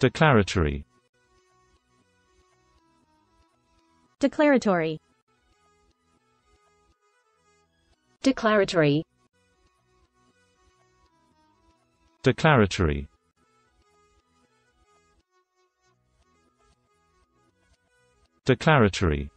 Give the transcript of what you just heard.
Declaratory Declaratory. Declaratory. Declaratory Declaratory